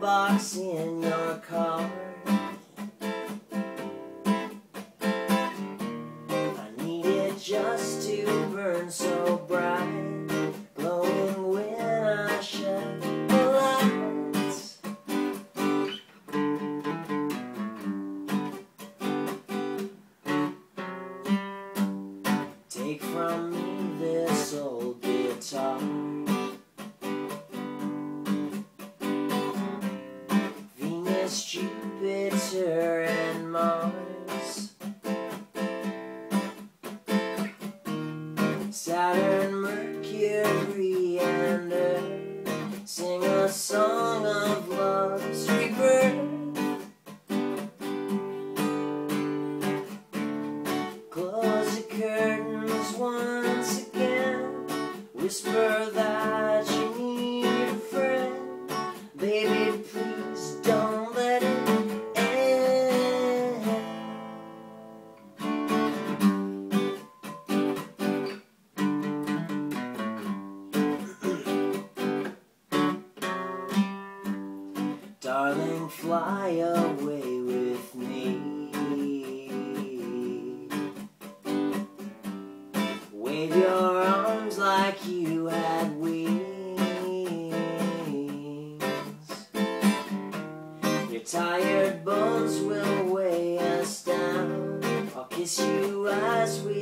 box in your car. I need it just to burn so bright, glowing when I shut the lights. Take from me Saturn, Mercury, and Earth sing a song of love's rebirth. Close the curtains once again. Whisper Darling, fly away with me. Wave your arms like you had wings. Your tired bones will weigh us down. I'll kiss you as we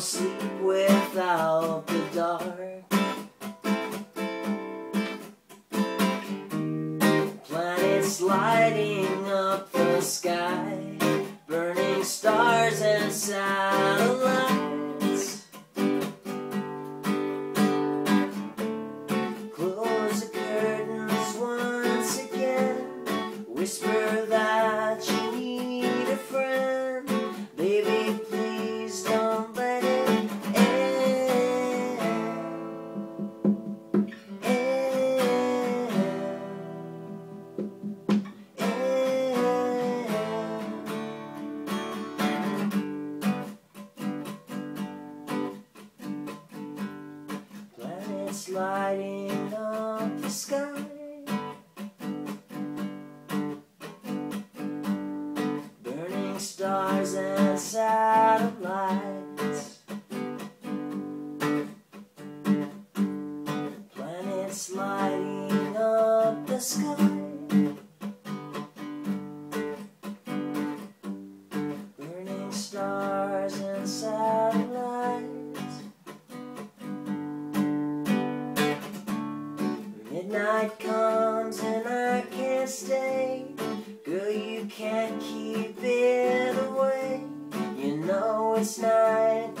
sleep without the dark. Planets lighting up the sky, burning stars and satellites. Lighting up the sky. Burning stars and satellites. Planets lighting up the sky. Burning stars and satellites. Midnight comes and I can't stay. Girl, you can't keep it away. You know it's not